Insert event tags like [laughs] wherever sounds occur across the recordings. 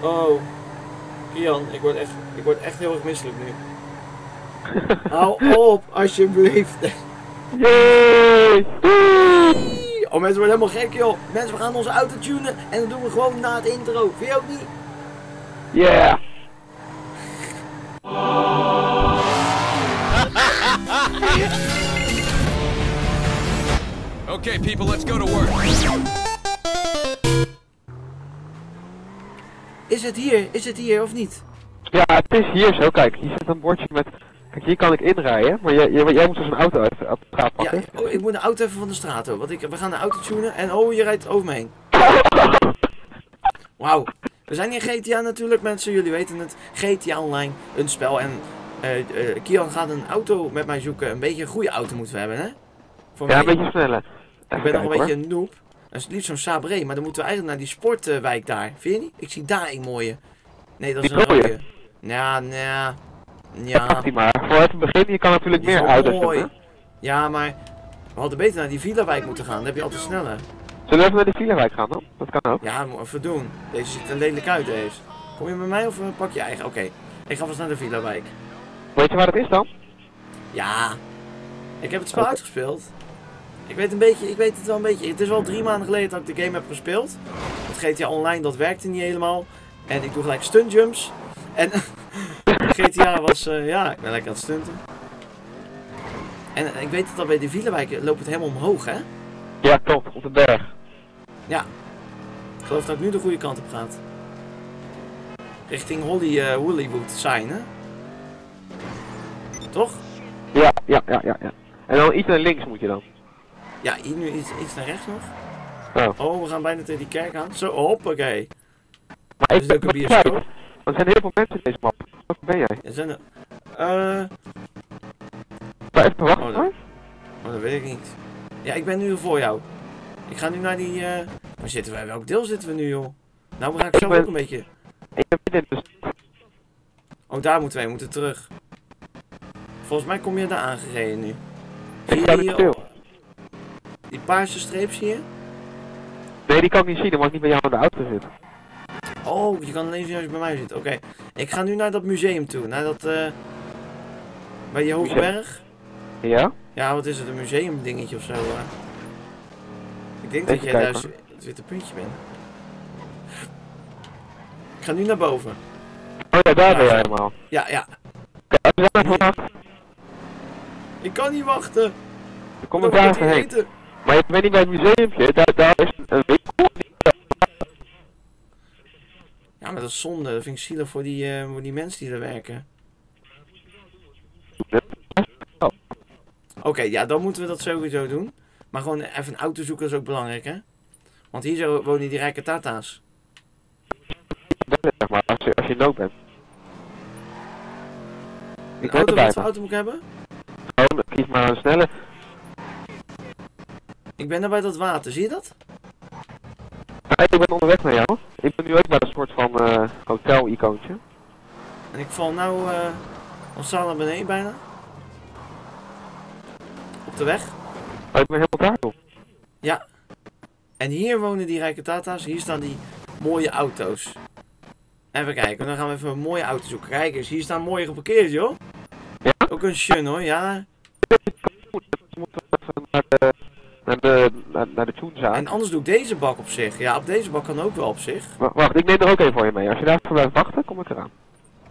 Oh. Kian, ik word echt, ik word echt heel erg misselijk nu. [laughs] Hou op, alsjeblieft. Yay! Oh, mensen worden helemaal gek, joh. Mensen, we gaan onze auto tunen en dat doen we gewoon na het intro. Vind je ook niet? Yeah! [laughs] Okay, people, let's go to work. Is het hier? Is het hier of niet? Ja, het is hier zo. Kijk, hier zit een bordje met... Kijk, hier kan ik inrijden. Maar jij, jij, jij moet dus een auto even op de straat Ja, pakken. ik, oh, ik moet de auto even van de straat hoor. Want ik, we gaan de auto tunen en oh, je rijdt over me heen. [laughs] Wauw. We zijn in GTA natuurlijk, mensen. Jullie weten het. GTA Online, een spel. En eh eh, Kian gaat een auto met mij zoeken. Een beetje een goede auto moeten we hebben, hè? Voor Ja, een beetje sneller. Ik ben nog een beetje een noob. Dat is liefst zo'n Sabre, maar dan moeten we eigenlijk naar die sportwijk daar. Vind je niet? Ik zie daar een mooie. Nee, dat is Die een rode? rode. Ja, ja. Ja, die maar. Voor het begin, je kan natuurlijk die meer hè? Ja, maar we hadden beter naar die Villa-wijk moeten gaan. Dan heb je altijd sneller. Zullen we even naar de Villawijk gaan dan? Dat kan ook. Ja, moet even doen. Deze ziet er lelijk uit, deze. Kom je met mij of eh, pak je eigen? Oké, ik ga vast naar de Villa-wijk. Weet je waar het is dan? Ja, ik heb het spel Oké. uitgespeeld. Ik weet een beetje, ik weet het wel een beetje. Het is wel drie maanden geleden dat ik de game heb gespeeld. Het GTA Online, dat werkte niet helemaal. En ik doe gelijk stunt jumps. En [laughs] GTA was, eh, ja, ik ben lekker aan het stunten. En eh, ik weet dat al bij de Villawijk loopt het helemaal omhoog, hè? Ja, klopt. Op de berg. Ik geloof dat ik nu de goede kant op gaat. Richting Holly, eh, Hollywood zijn, hè? Toch? Ja, ja, ja, ja, ja. En dan iets naar links moet je dan. Ja, hier nu iets, iets naar rechts nog. Oh. Oh, we gaan bijna tegen die kerk aan. Zo, hoppakee. Maar Is ik het ook een bioscoop? Er zijn heel veel mensen in deze map. Wat ben jij? Er zijn er... Eh... Maar even wachten Oh. Oh, dat weet ik niet. Ja, ik ben nu voor jou. Ik ga nu naar die... eh Waar zitten wij? Welk deel zitten we nu, joh? Nou, we gaan Ik ben- ook een beetje... Ik midden in de Oh, daar moeten wij. We moeten terug. Volgens mij kom je daar aangereden nu. Zie je sta die, er stil. die paarse streep, zie je? Nee, die kan ik niet zien, omdat ik niet bij jou in de auto zit. Oh, je kan alleen zien als je bij mij zit. Oké. Ik ga nu naar dat museum toe. Naar dat... eh bij die hoge berg. Ja? Ja, wat is het? Een museum dingetje of zo. eh. Ik denk Even dat jij daar kijken, z- het witte puntje bent. Ik ga nu naar boven. Oh ja, daar ben jij helemaal. Ja, ja. Kijk. Ik kan niet wachten. Een moet daar ik heen. Maar je bent niet bij het museumpje, daar, daar is een- winkel. Ja, maar dat is zonde. Dat vind ik zielig voor die, eh, voor die mensen die er werken. Oké, ja, dan moeten we dat sowieso doen. Maar gewoon even een auto zoeken is ook belangrijk, hè? Want hier zo wonen die rijke tata's. Zeg maar, als je, als je nood bent. Een auto, wat voor auto moet ik hebben? Gewoon, kies maar een snelle. Ik ben daar bij dat water, zie je dat? Hey, ik ben onderweg naar jou. Ik ben nu ook bij een soort van eh hotel-icoontje. En ik val nou eh al naar beneden bijna. Op de weg. Oh, ik ben helemaal daar, joh. En hier wonen die rijke tata's. Hier staan die mooie auto's. Even kijken, dan gaan we even een mooie auto zoeken. Kijk eens, hier staan mooie geparkeerd, joh. Ja? Ook een shun, hoor, ja. We moeten even naar de, naar de, naar, naar de tunezaak. En anders doe ik deze bak op zich. Ja, op deze bak kan ook wel op zich. Wa- Wacht, ik neem er ook even voor je mee. Als je daar even blijft wachten, kom ik eraan.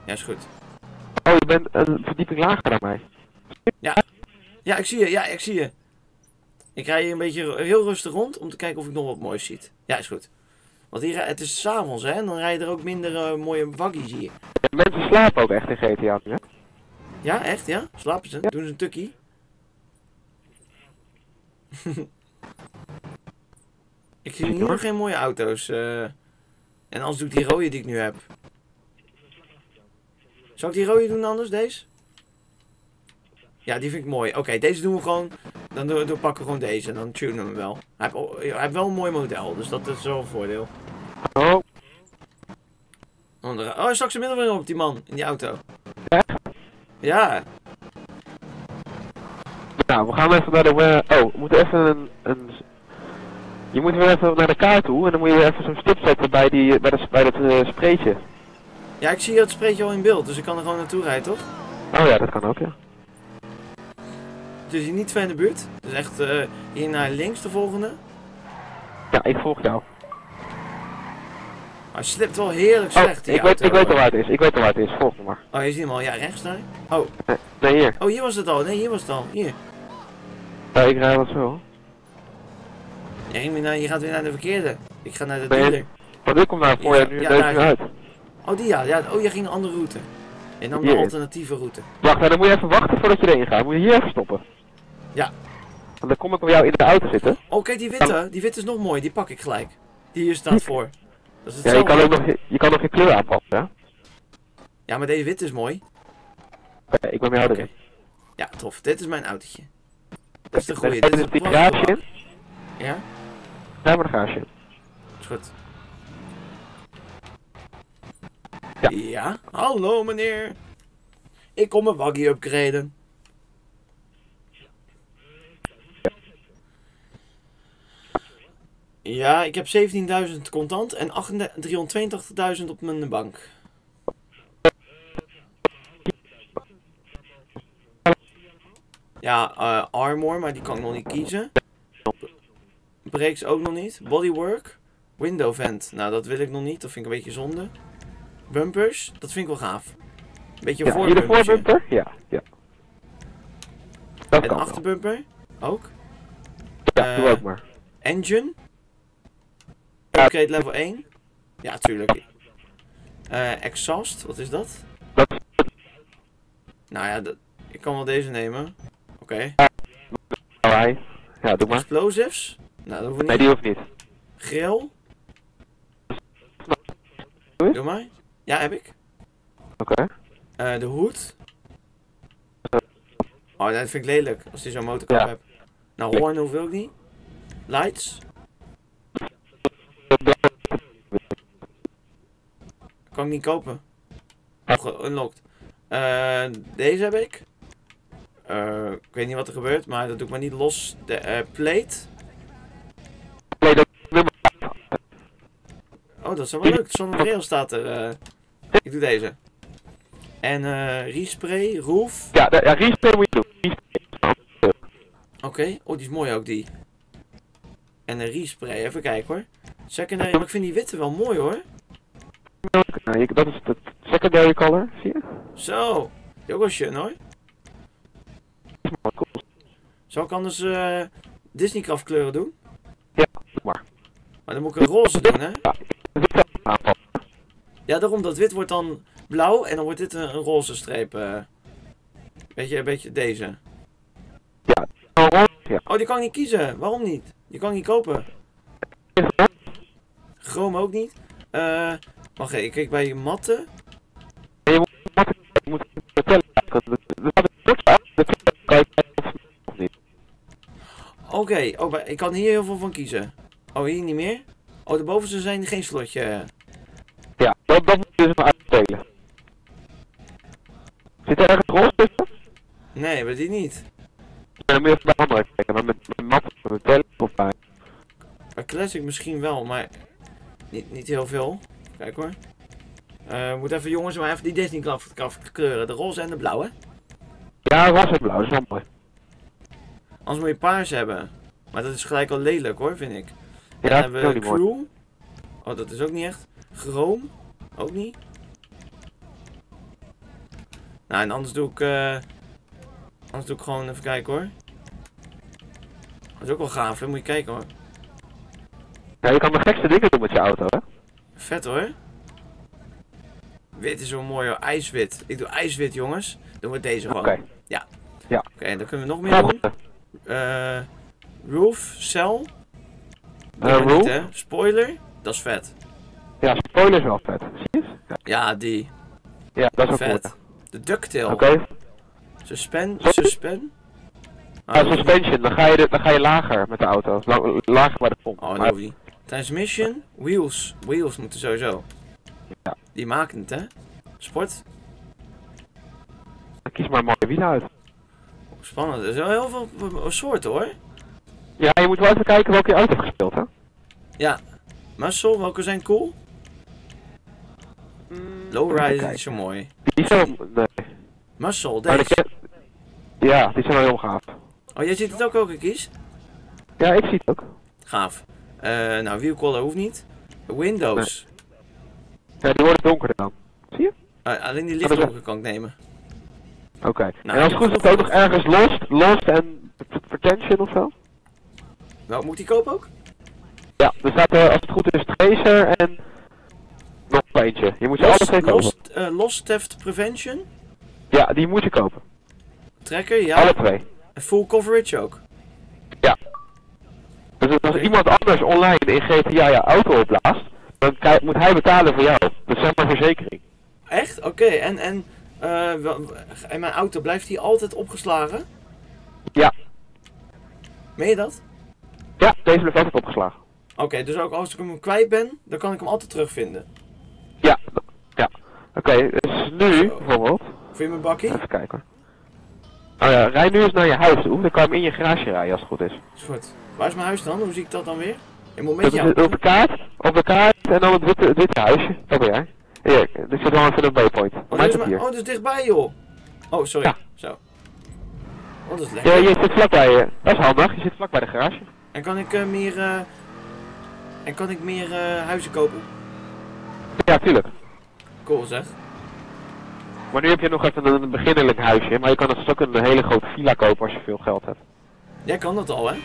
Ja, is goed. Oh, je bent een verdieping lager dan mij. Ja, ik zie je, ja, ik zie je. Ik rij hier een beetje heel rustig rond om te kijken of ik nog wat moois zie. Ja, is goed. Want hier, het is s'avonds, hè. En dan rijden er ook minder eh, mooie waggies hier. En mensen slapen ook echt in GTA hè? Ja, echt, ja? Slapen ze? Ja. Doen ze een tukkie? [laughs] ik zie nu hoor. nog geen mooie auto's. eh. En anders doe ik die rode die ik nu heb. Zal ik die rode doen anders, deze? Ja, die vind ik mooi. Oké, deze doen we gewoon. Dan pakken we gewoon deze. Dan tunen we hem wel. Hij heeft, hij heeft wel een mooi model, dus dat is wel een voordeel. Oh, Andere- Oh, straks de middelvinger op die man in die auto. Echt? Ja. nou, we gaan even naar de... eh, oh, we moeten even een... een Je moet weer even naar de kaart toe en dan moet je even zo'n stip zetten bij, die, bij, de, bij dat eh, spreetje. Ja, ik zie het spreetje al in beeld, dus ik kan er gewoon naartoe rijden, toch? Oh ja, dat kan ook, ja. Is hier niet ver in de buurt. Dus echt eh, hier naar links de volgende. Ja, ik volg jou. Hij slipt wel heerlijk Oh, slecht, die ik weet, auto. ik weet al waar het is. Ik weet al waar het is. Volg me maar. Oh, je ziet hem al. Ja, rechts daar. Oh, Nee, nee hier. oh hier was het al. Nee, hier was het al. Hier. Ja, ik rij wel zo. Ging weer naar, je gaat weer naar de verkeerde. Ik ga naar de Nee. dealer. Want ik kom naar voor Ja, je nu, ja, ja, uit. Oh, die ja. ja. Oh, je ging een andere route. De Hier. alternatieve route. Wacht, nou, dan moet je even wachten voordat je erin gaat. Moet je hier even stoppen. Ja. Want dan kom ik bij jou in de auto zitten. Oh, kijk die witte. Die witte is nog mooi. Die pak ik gelijk. Die hier staat voor. Dat is Ja, je kan ook nog je, kan nog je kleur aanpassen, hè? Ja, maar deze witte is mooi. Oké, ik ben bij jou erin. Ja, tof. Dit is mijn autootje. Dat is de goeie. Dit is een in. Ja, maar is goed. Ja. Ja, hallo meneer. Ik kom mijn waggie upgraden. Ja, ik heb 17.000 contant en 382.000 op mijn bank. Ja, eh, armor, maar die kan ik nog niet kiezen. Brakes ook nog niet. Bodywork. Window vent. Nou, dat wil ik nog niet. Dat vind ik een beetje zonde. Bumpers. Dat vind ik wel gaaf. Een beetje een Ja, voorbumpertje. voorbumper? Ja, ja. Dat En wel. achterbumper. Ook. Ja, doe eh, ook maar. Engine. Upgrade level 1. Ja, tuurlijk. Eh, exhaust. Wat is dat? Nou ja, dat, ik kan wel deze nemen. Oké. hij. Ja, doe maar. Explosives. Nou, dat we Nee, niet. die hoeft niet. Grill. Doe maar. Ja, heb ik. Oké. Eh, de hoed. Oh, dat vind ik lelijk als je zo'n motorkap Ja. hebt. Nou, hoorn hoef ik niet. Lights. Kan ik niet kopen. Nog unlocked. Eh, deze heb ik. Eh, ik weet niet wat er gebeurt, maar dat doe ik maar niet los. De plate. Dat is wel leuk. Zonnebril staat er. eh. ik doe deze. En eh respray, roof. Ja, ja respawn moet je doen. Oké, oh die is mooi ook die. En een respray, even kijken hoor. Secondary, maar ik vind die witte wel mooi hoor. Nou, dat is de secondary color, zie je? Zo, die ook wel schön hoor. Zou ik anders eh Disneycraft kleuren doen? Ja, maar. Maar dan moet ik een roze doen hè. Ja, aanval. Ja, daarom dat wit wordt dan blauw en dan wordt dit een, een roze streep. eh. Beetje, een beetje deze. Oh, roze, ja. Oh, die kan ik niet kiezen. Waarom niet? Die kan ik niet kopen. Chrome ook niet. Eh, wacht even, ik kijk bij matten. Je moet vertellen. Kan je niet. Oké, oh, ik kan hier heel veel van kiezen. Oh, hier niet meer? Oh, de bovenste zijn geen slotje. Ja, dat, dat moet je dus even uitspelen. Zit er ergens roze tussen? Nee, bij die niet. Ja, dan moet je even bij andere kijken. Maar met, met mat of met tellen of bij. Bij Classic misschien wel, maar niet, niet heel veel. Kijk hoor. We moeten even jongens maar even die Disney Craft kleuren. De roze en de blauwe. Ja, roze en blauw, dat is wel mooi. Anders moet je paars hebben. Maar dat is gelijk al lelijk hoor, vind ik. Ja, dan hebben we. Crew. Oh, dat is ook niet echt. Chroom. Ook niet. Nou, en anders doe ik... eh, anders doe ik gewoon even kijken hoor. Dat is ook wel gaaf, hè? Moet je kijken hoor. Ja, je kan de gekste dingen doen met je auto, hè? Vet hoor. Wit is zo mooi hoor. IJswit. Ik doe ijswit jongens. Doen we deze gewoon. Oké. Oké, en dan kunnen we nog meer doen. Eh roof, cell. Roof? niet, hè? Spoiler. Dat is vet. Ja, spoiler is wel vet. Zie je? Ja, Ja, die. ja dat is ook. Vet. De ducktail. Oké. Suspen. Sorry? Suspen. Ah, Ja, niet. suspension, dan ga, je de- dan ga je lager met de auto. La- lager bij de pomp. Oh, Maar- hoeft niet. Transmission. Wheels. Wheels moeten sowieso. Ja. Die maken het, hè? Sport. dan kies maar een mooie wielen uit. Spannend. Er zijn wel heel veel eh, soorten hoor. Ja, je moet wel even kijken welke je hebt gespeeld, hè? Ja. Muscle, welke zijn cool? Lowrider is niet zo mooi. Die zijn nee. Muscle, deze. de Ja, die zijn wel heel gaaf. Oh, jij ziet het ook ook, Kies? Ja, ik zie het ook. Gaaf. Eh nou, wheelcollar hoeft niet. Windows. Ja, die worden donkerder dan. Zie je? Eh, alleen die is- lichtdonker kan ik nemen. Oké. Nou, en als het goed is, het ook nog ergens Lost, Lost en Pretension of Wel, moet die kopen ook? Ja, er staat er, als het goed is, Tracer en nog eentje. Je moet ze alle twee kopen. Lost, eh, Lost Theft Prevention. Ja, die moet je kopen. Tracker, ja. Alle twee. En full coverage ook. Dus als iemand anders online in GTA je auto opblaast, dan moet hij betalen voor jou. Dat is maar verzekering. Echt? Oké, en, en, eh, en mijn auto, blijft die altijd opgeslagen? Ja. Meen je dat? Ja, deze blijft altijd opgeslagen. Oké, dus ook als ik hem kwijt ben, dan kan ik hem altijd terugvinden. Ja, ja. Oké, dus nu bijvoorbeeld, Vind je mijn bakkie? even kijken. Oh ja, rij nu eens naar je huis toe, dan kan je hem in je garage rijden als het goed is. Is goed. Waar is mijn huis dan? Hoe zie ik dat dan weer? Een Dat momentje. is op de kaart, op de kaart en dan het witte, het witte huisje. Dat ben jij. Hier, er zit wel even een waypoint. Oh, dit is, hier. oh, dit is dichtbij, joh. Oh, sorry. Ja. Zo. Oh, dat is Ja, lekker. je zit vlakbij je. Dat is handig, je zit vlakbij de garage. En kan ik eh, meer... eh, en kan ik meer eh, huizen kopen? Ja, tuurlijk. Cool zeg. Maar nu heb je nog even een, beginnerlijk huisje, maar je kan dus ook een hele grote villa kopen als je veel geld hebt. Jij kan dat al, hè?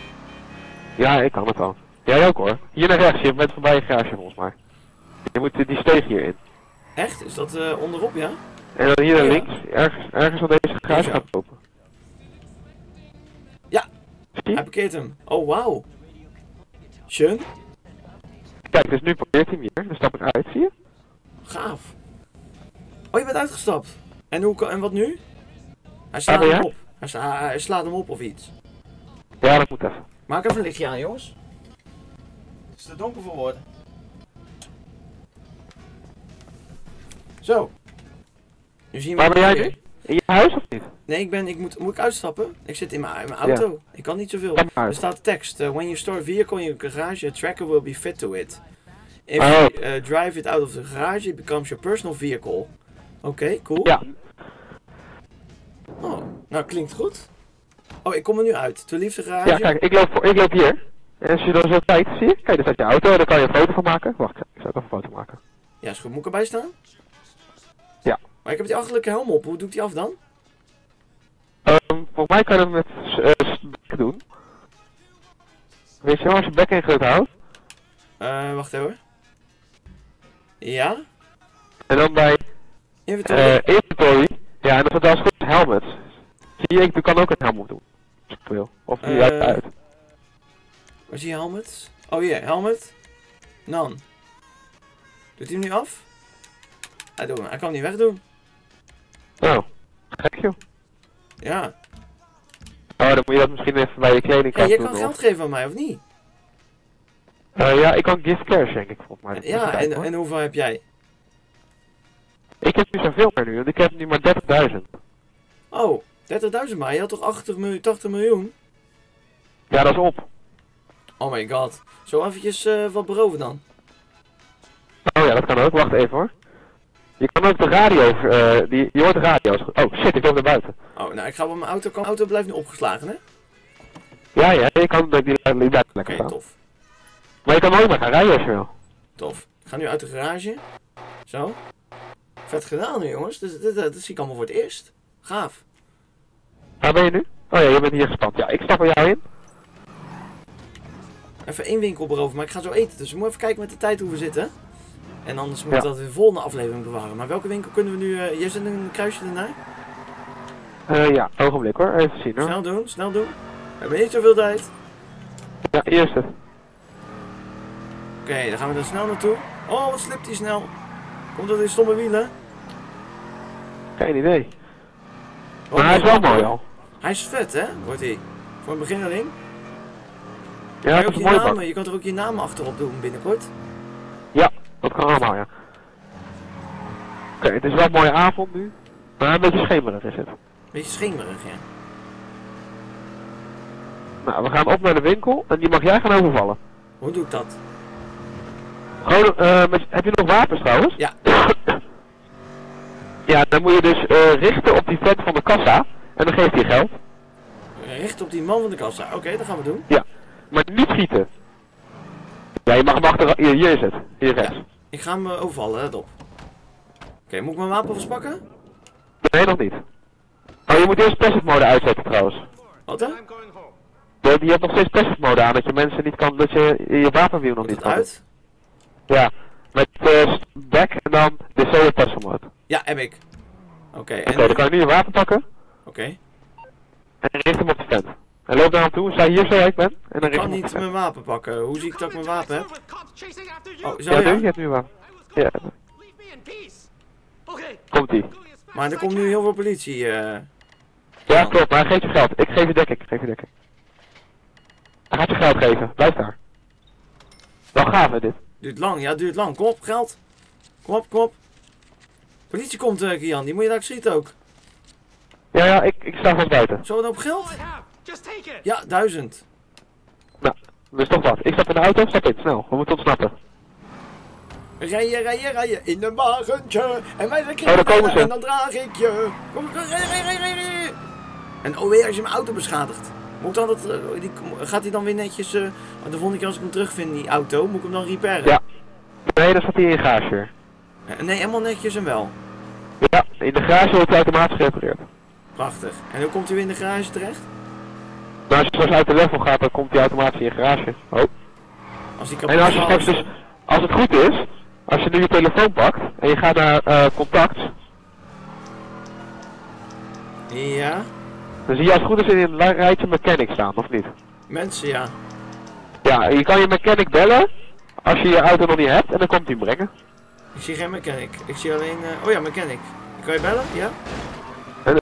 Ja, ik kan het al. Jij ook hoor. Hier naar rechts, je bent voorbij je garage volgens mij. Je moet die steeg hierin. Echt? Is dat eh, onderop, ja? En dan hier naar Ja. links, ergens, ergens aan deze garage gaat kopen. Hij parkeert hem. Oh, wauw. Schön. Kijk, dus nu parkeert hij hem hier. Dan stap ik uit, zie je? Gaaf. Oh, je bent uitgestapt. En, hoe, kan- en wat nu? Hij slaat ben hem op. Hij, sla- hij slaat hem op of iets. Ja, dat moet even. Maak even een lichtje aan, jongens. Het is te donker voor woorden. Zo. Nu zien we Waar ben jij weer. nu? In je huis of niet? Nee, ik ben, ik moet, moet ik uitstappen? Ik zit in mijn, in mijn auto. Ik kan niet zoveel. Er staat tekst. uh, when you store a vehicle in your garage, a tracker will be fit to it. If Oh. you uh, drive it out of the garage, it becomes your personal vehicle. Oké, cool. Ja, Oh, nou klinkt goed. Oh, ik kom er nu uit. De liefde garage. ja kijk, ik loop, voor, ik loop hier. En als je dan zo kijkt, zie je? Kijk, daar staat je auto, daar kan je een foto van maken. Wacht, ik zal ook even een foto maken. Ja, is goed. Moet ik erbij staan? Maar ik heb die achterlijke helm op. Hoe doe ik die af dan? Ehm volgens mij kan je hem met eh, bek doen. Weet je wel, als je bek in groot houdt. Eh, wacht even. Ja? En dan bij Inventory. eh inventory. Ja, en dan staat als goed helmet. Zie je, ik kan ook een helm op doen. Als ik wil. Of die Eh, uit. Waar zie je helmet? Oh hier, helmet. Non. Doet hij hem nu af? Hij, doet hem. hij kan hem niet wegdoen. Nou, gek joh. Ja. Oh, dan moet je dat misschien even bij je kledingkast jij doen. kan of- geld geven aan mij, of niet? Eh, ja, ik kan gift cash denk ik volgens mij. Ja, en, kijken, en hoeveel heb jij? Ik heb niet zoveel meer nu, want ik heb nu maar 30.000. Oh, 30.000 maar. Je had toch 80 miljoen, 80 miljoen? Ja, dat is op. Oh my god. Zo eventjes eh, wat beroven dan. Oh ja, dat kan ook. Wacht even hoor. Je kan ook de radio, eh die, je hoort de radio. Oh shit, ik loop naar buiten. Oh, nou ik ga op mijn auto. Mijn auto blijft nu opgeslagen, hè? Ja, ja, je kan die, die, die blijft lekker staan. tof. Maar je kan ook maar gaan rijden als je wil. Tof. Ik ga nu uit de garage. Zo. Vet gedaan nu, jongens. Dit, dit, dit, dit zie ik allemaal voor het eerst. Gaaf. Waar ben je nu? Oh ja, je bent hier gespand. Ja, ik stap er jou in. Even één winkel beroven, maar ik ga zo eten. Dus we moeten even kijken met de tijd hoe we zitten. En anders moet Ja. dat in de volgende aflevering bewaren. Maar welke winkel kunnen we nu... eh jij zet een kruisje ernaar? Eh ja, ogenblik hoor. Even zien hoor. Snel doen, snel doen. We hebben niet zoveel tijd. Ja, eerste. Oké, dan gaan we er snel naartoe. Oh, wat slipt hij snel. Komt door die stomme wielen. Geen idee. Oh, Maar hij is wel mooi al. Hij is vet, hè? Wordt hij. Voor een beginneling. Ja, je, dat is je kan er ook je naam achterop doen binnenkort. Dat kan allemaal, ja. Oké, het is wel een mooie avond nu. Maar een beetje schemerig is het. Beetje schemerig, ja. Nou, we gaan op naar de winkel en die mag jij gaan overvallen. Hoe doe ik dat? Gewoon, eh, met- heb je nog wapens trouwens? Ja. [coughs] ja, dan moet je dus eh, richten op die vent van de kassa. En dan geeft hij geld. Recht op die man van de kassa. Oké, dat gaan we doen. Ja. Maar niet schieten. Ja, je mag hem achter... Hier, hier is het. Hier rechts. Ik ga hem eh, overvallen, let op. Oké, moet ik mijn wapen vast pakken? Nee, nog niet. Oh, je moet eerst passive mode uitzetten trouwens. Wat hè? Je, je hebt nog steeds passive mode aan, dat je mensen niet kan, dat je je wapenwiel nog niet kan. uit? Ja. Met eh back en dan disable passive mode. Oké, Ja, heb ik. Oké, en... dan kan je nu je wapen pakken Oké. en richt hem op de vent. En loop daar aan toe, sta hier zo ik ben. En dan Ik kan op niet mijn wapen pakken. Hoe zie ik dat ik mijn wapen heb? Oh, zo Ja, ja. nu, je hebt nu wapen. Ja, komt ie. Maar er komt nu heel veel politie. eh. Ja, klopt, maar hij geeft je geld. Ik geef je dekking, ik geef je dekking. Hij gaat je geld geven, blijf daar. Wel gaaf hè dit. Duurt lang, ja, duurt lang. Kom op, geld. Kom op, kom op. Politie komt, eh Kian. Die moet je daar schieten ook. Ja, ja, ik, ik sta vast buiten. Zo een hoop geld? Ja, duizend. Nou, dus toch wat. Ik stap in de auto, stap in, snel. We moeten ontsnappen. Rijden, rijden, rijden in een wagentje. En wij zijn Oh, daar komen ze. En dan draag ik je. Kom, kom, rijden, rijden, rijden. En oh weer als je mijn auto beschadigt. Moet dan dat, eh, die, gaat hij dan weer netjes, eh, want de volgende keer als ik hem terugvind, die auto, moet ik hem dan repairen? Ja. Nee, dan staat hij in je garage. Eh, Nee, helemaal netjes en wel. Ja, in de garage wordt hij automatisch gerepareerd. Prachtig. En hoe komt hij weer in de garage terecht? Maar als je straks uit de level gaat, dan komt hij automatisch in je garage. Oh. Als En als je straks dus, als het goed is, als je nu je telefoon pakt en je gaat naar eh, contact, Ja, dan zie je als het goed is in een rijtje mechanic staan, of niet? mensen ja. Ja, je kan je mechanic bellen als je je auto nog niet hebt en dan komt hij brengen. Ik zie geen mechanic. Ik zie alleen, eh, oh ja, mechanic. Kan je bellen? Ja? En,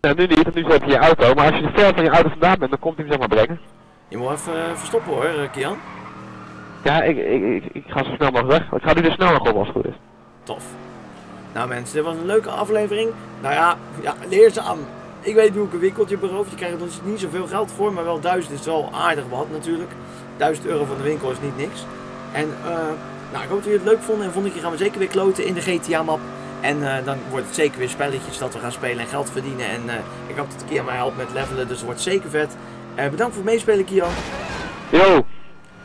nou, nu niet, nu heb je je auto, maar als je ver van je auto vandaan bent, dan komt hij hem zeg maar brengen. Je moet even eh, verstoppen hoor, eh, Kian. Ja, ik, ik, ik, ik ga zo snel mogelijk weg. Ik ga nu de snelweg op als het goed is. Tof. Nou mensen, dit was een leuke aflevering. Nou ja, ja leerzaam. Ik weet hoe ik een winkeltje beroof. Je krijgt er dus niet zoveel geld voor, maar wel 1000 is wel aardig wat natuurlijk. 1000 euro van de winkel is niet niks. En eh, nou, ik hoop dat jullie het leuk vonden. En volgende keer gaan we zeker weer kloten in de GTA-map. En eh, dan wordt het zeker weer spelletjes dat we gaan spelen en geld verdienen. En eh, ik hoop dat Kian mij helpt met levelen, dus het wordt zeker vet. Eh, bedankt voor het meespelen, Kian. Yo!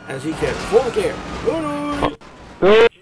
En dan zie ik je de volgende keer. Doei doei! Doei!